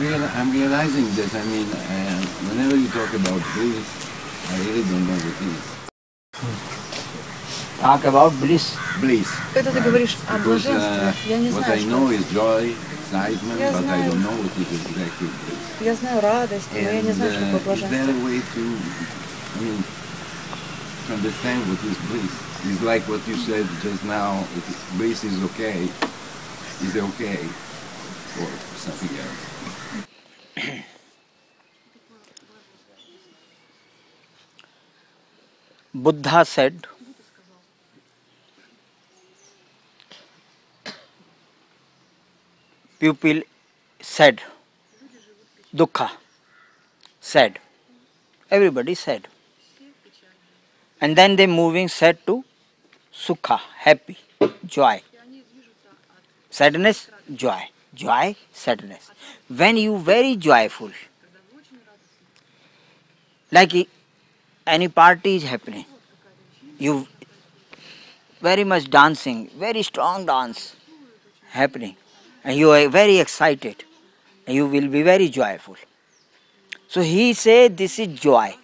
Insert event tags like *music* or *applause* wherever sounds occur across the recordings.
real, I'm realizing that, I mean, uh, whenever you talk about bliss, I really don't know what it is. Talk about bliss. Bliss. Когда ты right? говоришь о Because, блаженстве, uh, я не what знаю, I что know это. is joy, excitement, Я but I знаю. don't know what is exactly bliss. Я знаю радость, но я не And знаю, что uh, такое is there блаженство. a way to, I mean, to understand what is bliss? It's like what you said just now, it is, bliss is okay, is okay, or something else. Buddha said, pupil said, dukkha, said, everybody said. And then they moving said to sukha, happy, joy. Sadness, joy. Joy, sadness. When you very joyful, like eh, any party is happening, you very much dancing, very strong dance happening, and you are very excited, and you will be very joyful. So he said this is joy.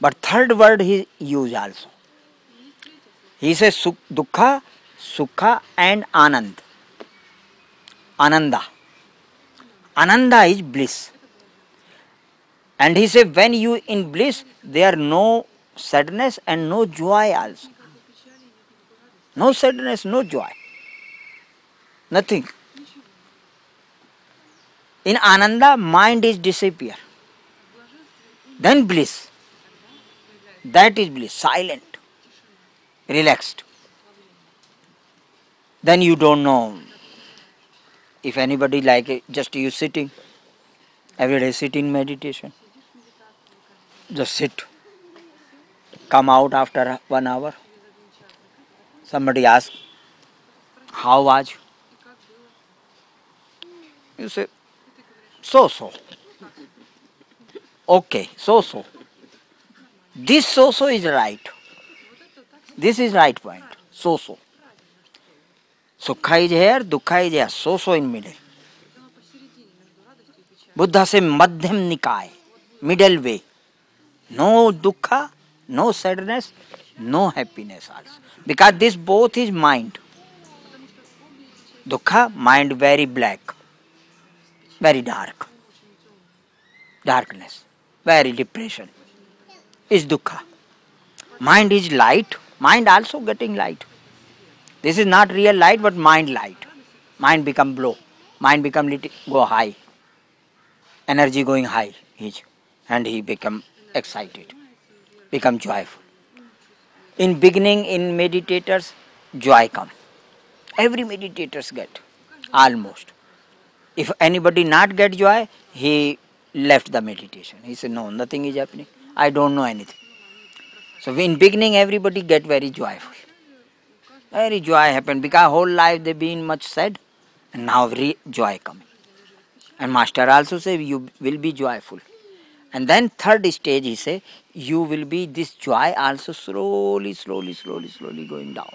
But third word he use also. He says dukkha, sukha and anand. Ananda. Ananda is bliss. And he said, when you in bliss, there are no sadness and no joy also. No sadness, no joy. Nothing. In Ananda, mind is disappear. Then bliss. That is bliss, silent, relaxed. Then you don't know if anybody like it, just you sitting, every day sit in meditation. Just sit. Come out after one hour. Somebody asks, How was you? You say, So so. Okay, so so. This so so is right. This is right point. So so. Sukha is here, dukkha is here, so so in middle. Buddha say madhyam nikay, middle way. No dukkha, no sadness, no happiness also. Because this both is mind. Dukkha, mind very black, very dark. Darkness, very depression is dukkha. Mind is light, mind also getting light. This is not real light but mind light. Mind become low, mind become go high. Energy going high, his, and he become excited, become joyful. In beginning, in meditators, joy come. Every meditators get, almost. If anybody not get joy, he left the meditation. He said, no, nothing is happening. I don't know anything. So in beginning, everybody get very joyful. Very joy happened because whole life they been much sad, and now re- joy coming. And master also say you will be joyful. And then third stage he say you will be this joy also slowly, slowly, slowly, slowly going down.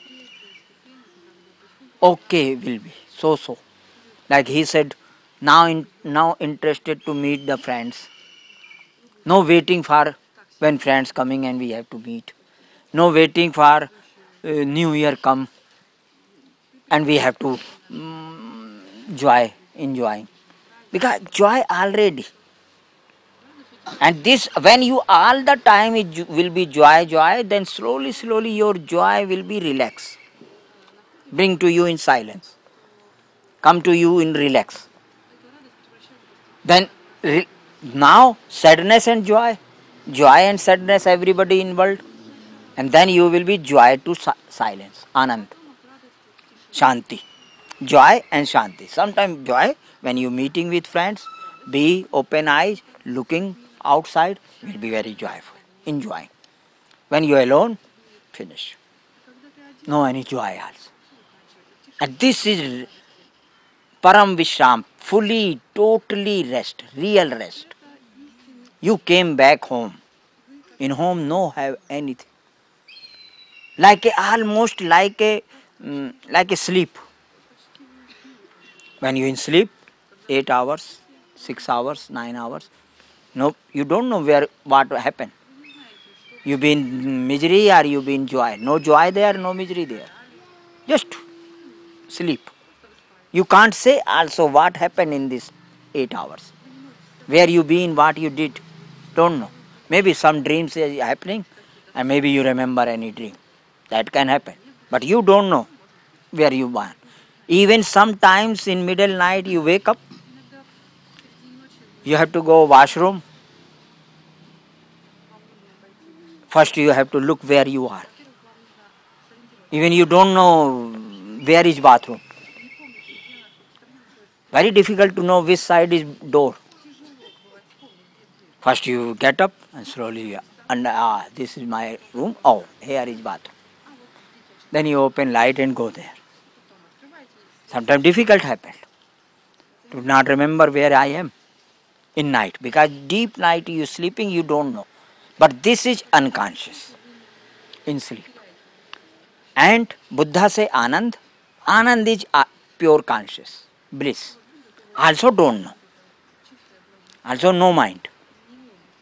Okay, will be so so. Like he said, now in, now interested to meet the friends. No waiting for when friends coming and we have to meet. No waiting for New Year come and we have to mm, joy enjoying because joy already. And this when you all the time it will be joy joy then slowly slowly your joy will be relax. Bring to you in silence. Come to you in relax. Then re- now sadness and joy. Joy and sadness everybody in world and then you will be joy to si- silence anand shanti. Joy and shanti. Sometimes joy when you meeting with friends be open eyes looking outside will be very joyful enjoying. When you alone finish. No any joy also. And this is param vishram fully totally rest real rest. You came back home. In home no have anything like a, almost like a mm, like a sleep when you in sleep 8 hours, 6 hours, 9 hours. No, you don't know where what happened. You be in misery or you be in joy. No joy there, no misery there. Just sleep. You can't say also what happened in these 8 hours. Where you been, what you did. Don't know. Maybe some dreams is happening and maybe you remember any dream. That can happen. But you don't know where you were. Even sometimes in middle night you wake up, you have to go washroom. First you have to look where you are. Even you don't know where is bathroom. Very difficult to know which side is door. First you get up and slowly and ah this is my room. Oh here is bathroom. Then you open light and go there. Sometimes difficult happened. to not remember where I am in night because deep night you sleeping you don't know. But this is unconscious in sleep. And Buddha say Anand. Anand is pure conscious, bliss. Also don't know. Also no mind.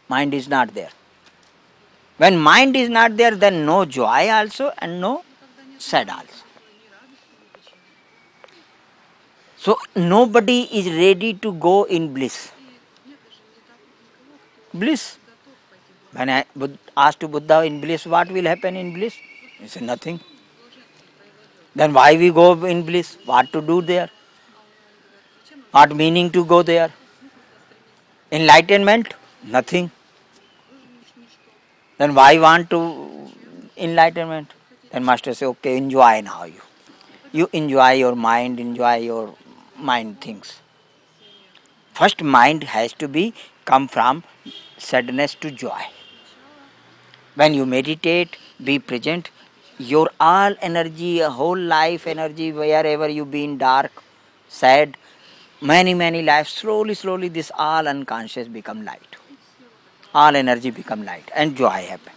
Mind is not there. When mind is not there, then no joy also and no also. So nobody is ready to go in bliss. Bliss. When I asked to Buddha in bliss, what will happen in bliss? He said nothing. Then why we go in bliss? What to do there? What meaning to go there? Enlightenment? Nothing. Then why want to enlightenment? Then master say, okay, enjoy now you. You enjoy your mind, enjoy your mind things. First mind has to be come from sadness to joy. When you meditate, be present, your all energy, whole life energy, wherever you been dark, sad, many, many lives, slowly, slowly this all unconscious become light. All energy become light and joy happen.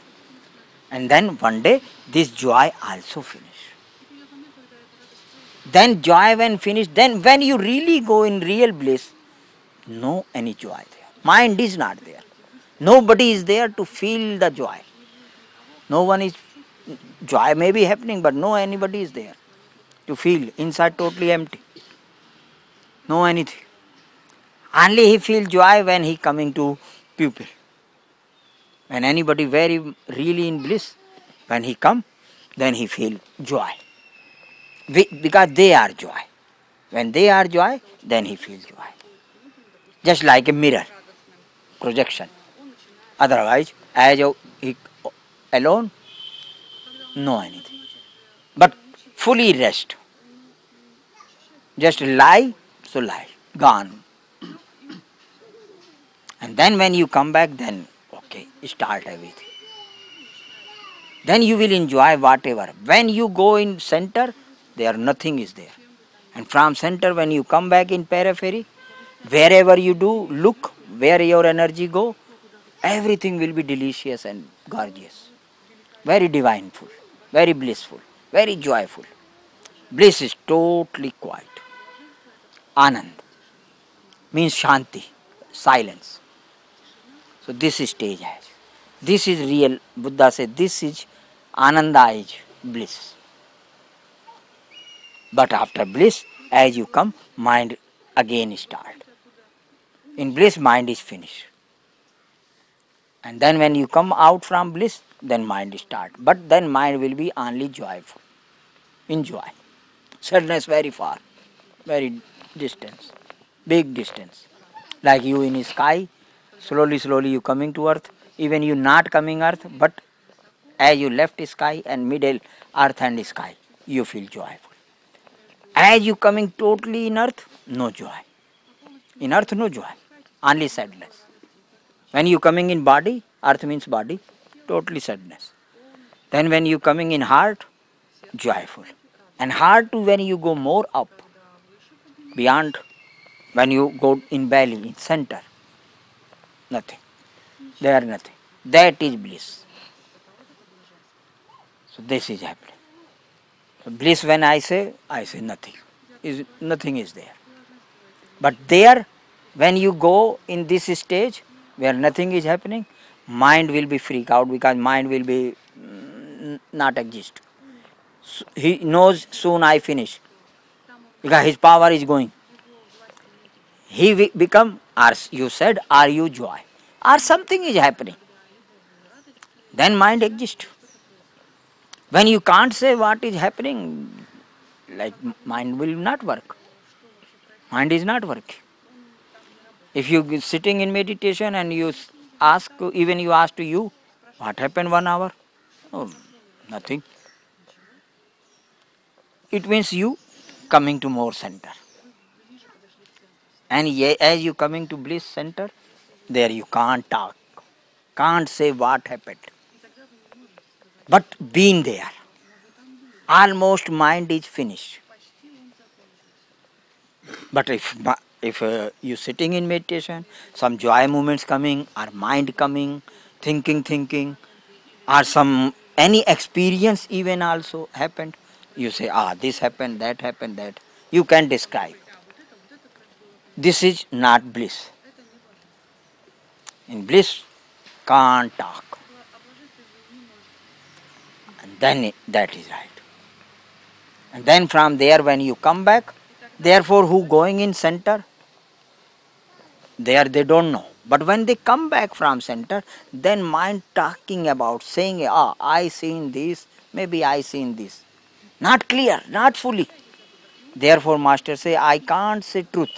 And then one day this joy also finish. Then joy when finished, then when you really go in real bliss, no any joy there. Mind is not there. Nobody is there to feel the joy. No one is joy may be happening, but no anybody is there to feel. Inside totally empty. No anything. Only he feel joy when he coming to pupil. When anybody very really in bliss, when he come, then he feel joy because they are joy. When they are joy, then he feel joy. Just like a mirror projection. Otherwise, as he alone, no anything. But fully rest. Just lie, so lie, gone. And then when you come back, then okay, start everything. Then you will enjoy whatever. When you go in center, there nothing is there. And from center when you come back in periphery wherever you do look where your energy go everything will be delicious and gorgeous. Very divineful very blissful very joyful. Bliss is totally quiet. Anand means shanti silence so this stage है this is real Buddha से this is Anand is bliss but after bliss as you come mind again start in bliss mind is finish and then when you come out from bliss then mind start but then mind will be only joyful in joy sadness very far very distance big distance like you in sky slowly, slowly you coming to earth. Even you not coming earth, but as you left sky and middle earth and sky, you feel joyful. As you coming totally in earth, no joy. In earth, no joy, only sadness. When you coming in body, earth means body, totally sadness. Then when you coming in heart, joyful. And heart to when you go more up, beyond, when you go in belly, in center, nothing. There nothing. That is bliss. So this is happening. So Bliss when I say, I say nothing. Is nothing is there. But there, when you go in this stage where nothing is happening, mind will be freak out because mind will be mm, not exist. So he knows soon I finish because his power is going. He become, or you said, are you joy? Or something is happening. Then mind exists. When you can't say what is happening, like mind will not work. Mind is not working. If you sitting in meditation and you ask, even you ask to you, what happened one hour? Oh, nothing. It means you coming to more center. And as you coming to bliss center, there you can't talk, can't say what happened. But being there, almost mind is finished. But if if uh, you sitting in meditation, some joy moments coming, or mind coming, thinking, thinking, or some any experience even also happened, you say, ah, this happened, that happened, that. You can describe. This is not bliss. In bliss, can't talk. And then that is right. And then from there, when you come back, therefore, who going in center, there they don't know. But when they come back from center, then mind talking about saying, ah, I seen this, maybe I seen this. Not clear, not fully. Therefore, master say, I can't say truth.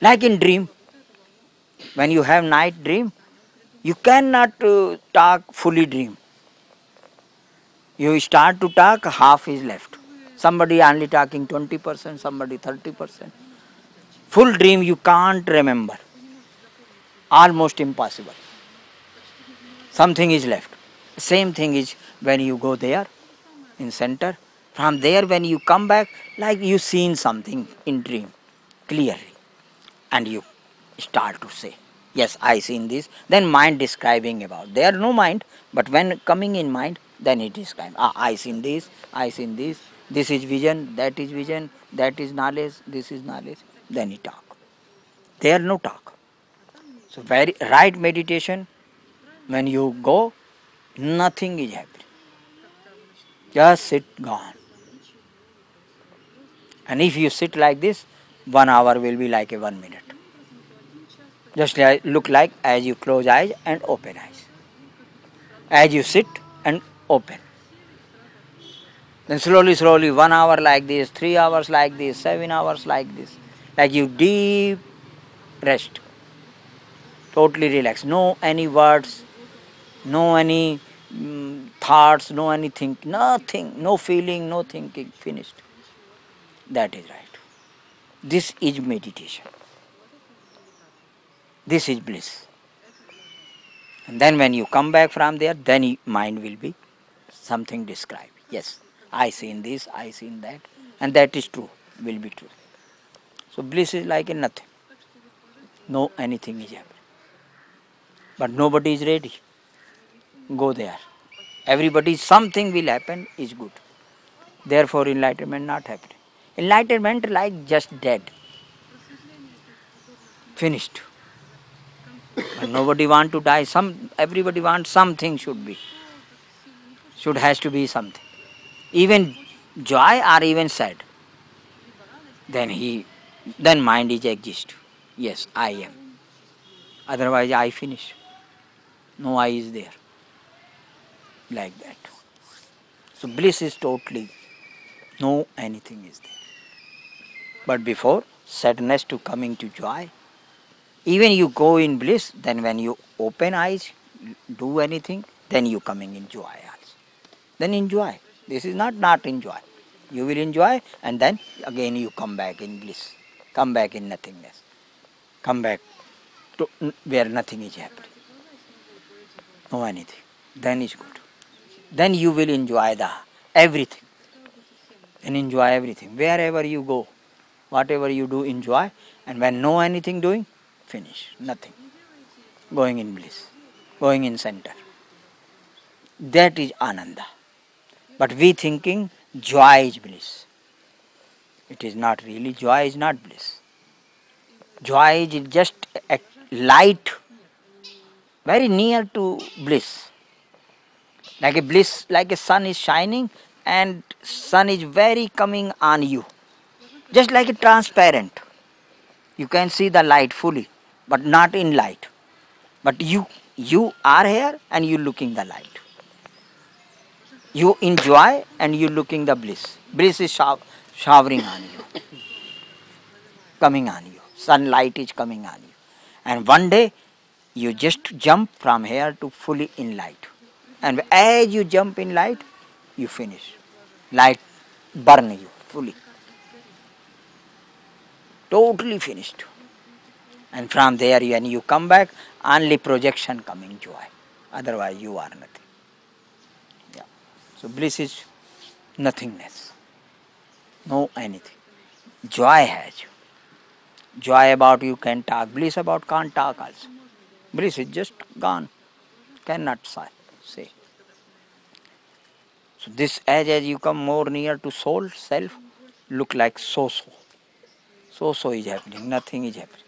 Like in dream, when you have night dream, you cannot uh, talk fully dream. You start to talk, half is left. Somebody only talking 20%, somebody 30%. Full dream you can't remember. Almost impossible. Something is left. Same thing is when you go there in center. From there when you come back, like you seen something in dream clearly. And you start to say, Yes, I seen this. Then mind describing about. There no mind, but when coming in mind, then it is kind. Ah, I seen this, I seen this, this is vision, that is vision, that is knowledge, this is knowledge. Then he talk. There no talk. So very right meditation, when you go, nothing is happening. Just sit gone. And if you sit like this, one hour will be like a one minute. Just look like as you close eyes and open eyes. As you sit and open. Then slowly, slowly, one hour like this, three hours like this, seven hours like this. Like you deep rest. Totally relax. No any words, no any mm, thoughts, no anything, nothing, no feeling, no thinking, finished. That is right. This is meditation. This is bliss. And then when you come back from there, then mind will be something described. Yes, I seen this, I seen that, and that is true, will be true. So bliss is like in nothing. No anything is happening. But nobody is ready. Go there. Everybody something will happen is good. Therefore enlightenment not happening. Enlightenment like just dead. Finished. But nobody want to die. Some everybody wants something should be. Should has to be something. Even joy or even sad. Then he then mind is exist. Yes, I am. Otherwise I finish. No I is there. Like that. So bliss is totally no anything is there. But before sadness to coming to joy, even you go in bliss, then when you open eyes, do anything, then you coming in joy also. Then enjoy. This is not not enjoy. You will enjoy and then again you come back in bliss. Come back in nothingness. Come back to where nothing is happening. No anything. Then is good. Then you will enjoy the everything. And enjoy everything. Wherever you go, whatever you do, enjoy. And when no anything doing, finish. Nothing. Going in bliss. Going in center. That is ananda. But we thinking joy is bliss. It is not really. Joy is not bliss. Joy is just a light very near to bliss. Like a bliss, like a sun is shining and sun is very coming on you. Just like a transparent. You can see the light fully, but not in light. But you you are here and you looking the light. You enjoy and you looking the bliss. Bliss is show- showering on you, *coughs* coming on you. Sunlight is coming on you. And one day you just jump from here to fully in light. And as you jump in light, you finish. Light burn you fully. Totally finished. And from there when you come back, only projection coming joy. Otherwise you are nothing. Yeah. So bliss is nothingness. No anything. Joy has you. Joy about you can talk. Bliss about can't talk also. Bliss is just gone. Cannot say. So this as as you come more near to soul, self, look like so so so. So is happening, nothing is happening.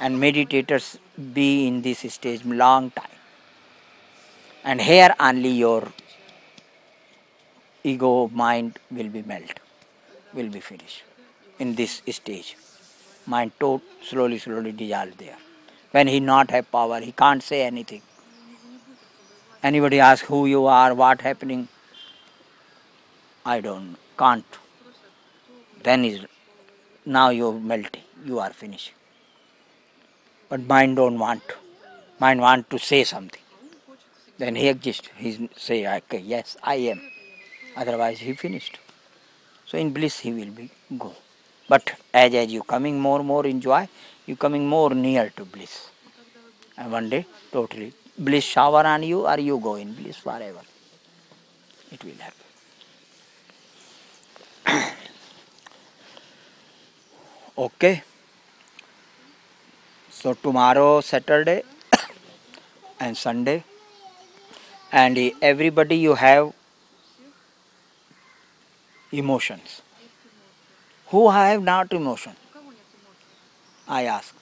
And meditators be in this stage long time. And here only your ego mind will be melt, will be finished in this stage. Mind tot slowly, slowly dissolve there. When he not have power, he can't say anything. Anybody ask who you are, what happening? I don't can't. Then is now you're melting, you are finished. But mind don't want. Mind want to say something. Then he exists. He say, okay, yes, I am. Otherwise he finished. So in bliss he will be go. But as as you coming more more in joy, you coming more near to bliss. And one day totally bliss shower on you or you go in bliss forever. It will happen. Okay. So tomorrow Saturday *coughs* and Sunday and everybody you have emotions. Who have not emotion? I ask.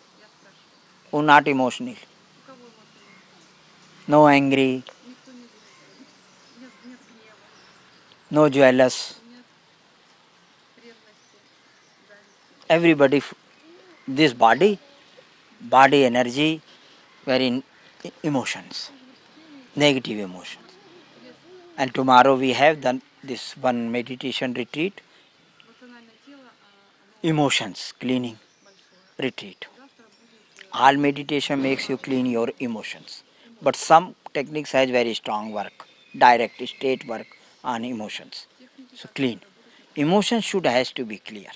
Who not emotional? No angry, no jealous. Everybody, this body, body energy, very emotions, negative emotions. And tomorrow we have done this one meditation retreat, emotions cleaning retreat. All meditation makes you clean your emotions, but some techniques has very strong work, direct state work on emotions. So clean. emotions should has to be clear.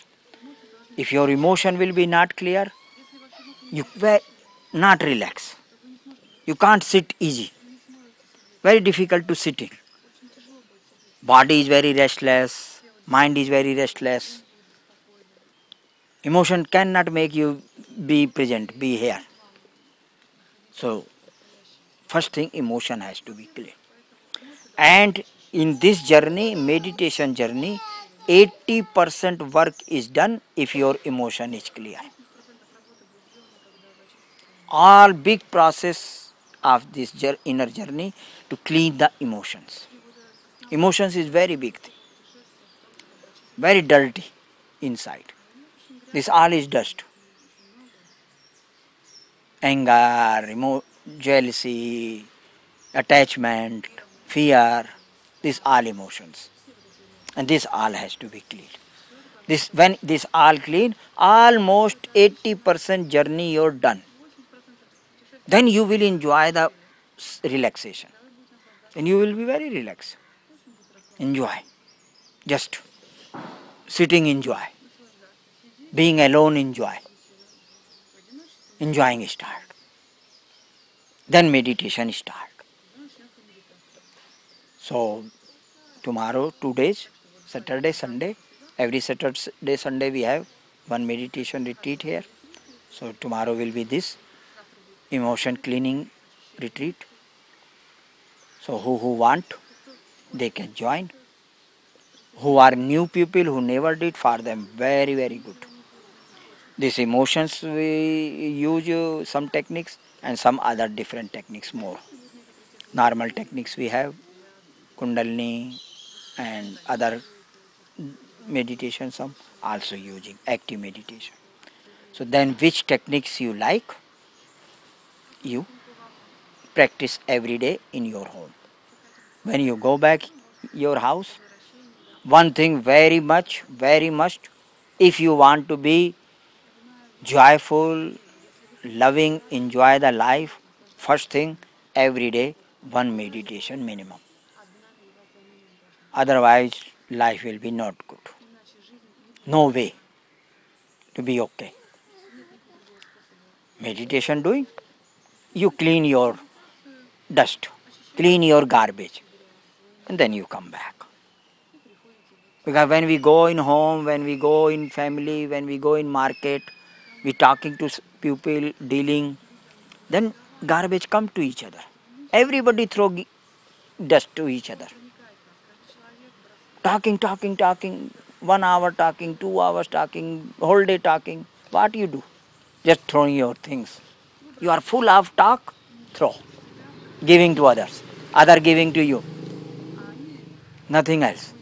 If your emotion will be not clear, you will not relax. You can't sit easy. Very difficult to sit in. Body is very restless, mind is very restless. Emotion cannot make you be present, be here. So, first thing, emotion has to be clear. And in this journey, meditation journey, 80% work is done if your emotion is clear. All big process of this inner journey to clean the emotions. Emotions is very big thing, very dirty inside. This all is dust. Anger, emo- jealousy, attachment, fear, these all emotions. And this all has to be clean. This when this all clean, almost 80% journey you're done. Then you will enjoy the relaxation. And you will be very relaxed. Enjoy. Just sitting enjoy. Being alone enjoy. Enjoying start. Then meditation start. So tomorrow, two days, Saturday, Sunday. Every Saturday, Sunday we have one meditation retreat here. So tomorrow will be this emotion cleaning retreat. So who who want, they can join. Who are new people who never did, for them very very good. These emotions we use uh, some techniques and some other different techniques more. Normal techniques we have, Kundalini and other meditation some also using active meditation. So then which techniques you like, you practice every day in your home. When you go back your house, one thing very much, very much, if you want to be joyful, loving, enjoy the life, first thing every day one meditation minimum. Otherwise life will be not good. No way to be okay. Meditation doing, you clean your dust, clean your garbage, and then you come back. Because when we go in home, when we go in family, when we go in market, we talking to people, dealing, then garbage come to each other. Everybody throw dust to each other. Talking, talking, talking, one hour talking, two hours talking, whole day talking. What you do? Just throwing your things. You are full of talk, throw. Giving to others, other giving to you. Nothing else.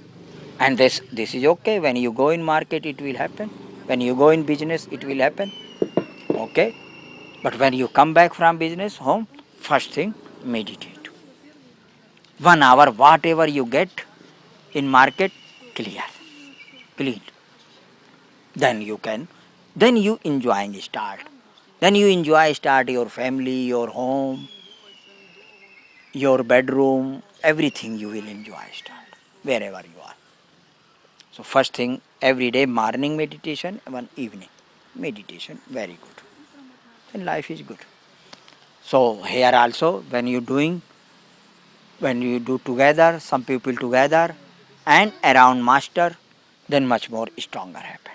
And this this is okay. When you go in market it will happen. When you go in business it will happen. Okay? But when you come back from business home, first thing meditate. One hour, whatever you get in market, clear, clean. Then you can, then you enjoying start. Then you enjoy start your family, your home, your bedroom, everything you will enjoy start wherever you are. So first thing every day morning meditation, one evening meditation, very good. Then life is good. So here also when you doing, when you do together, some people together and around master, then much more stronger happen.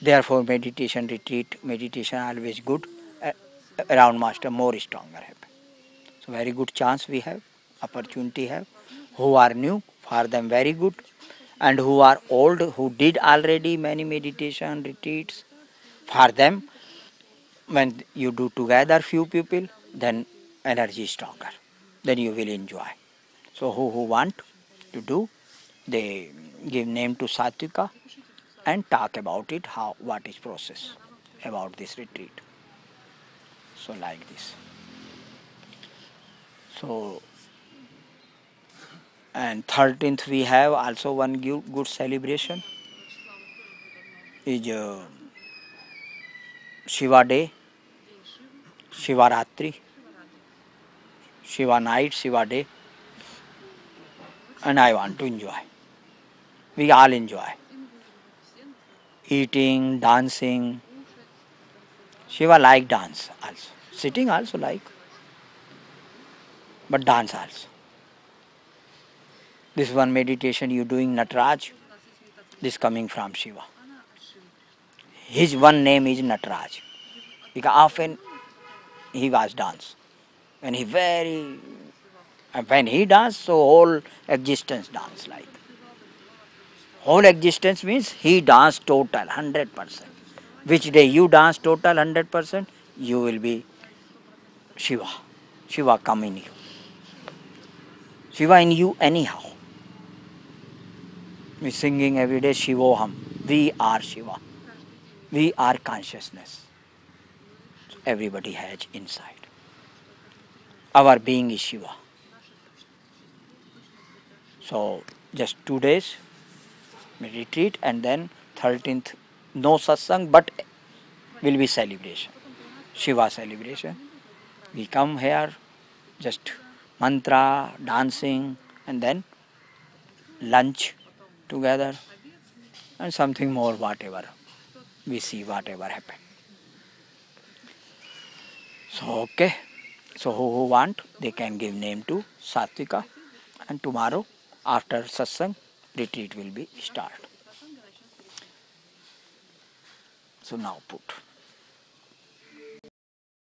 Therefore meditation retreat, meditation always good, around master more stronger happen. So very good chance we have, opportunity have. Who are new, for them very good. And who are old, who did already many meditation retreats, for them when you do together few people, then energy stronger. Then you will enjoy. So who, who want to do, they give name to Satvika and talk about it, how what is process about this retreat. So like this. So and 13th we have also one good celebration is uh, Shiva day Shivaratri, Shiva night, Shiva day, and I want to enjoy. We all enjoy. Eating, dancing. Shiva like dance also. Sitting also like. But dance also. This one meditation you doing Natraj, this coming from Shiva. His one name is Natraj. Because often he was dance. And he very, when he dance, so whole existence dance like. Whole existence means he dance total, 100%. Which day you dance total 100%, you will be Shiva. Shiva come in you. Shiva in you anyhow. We singing every day Shivoham. We are Shiva. We are consciousness everybody has inside. Our being is Shiva. So just two days retreat and then 13th no satsang but will be celebration. Shiva celebration. We come here just mantra, dancing and then lunch together and something more whatever we see whatever happen. So okay. So who, who want they can give name to Satvika and tomorrow after satsang retreat will be start. So now put.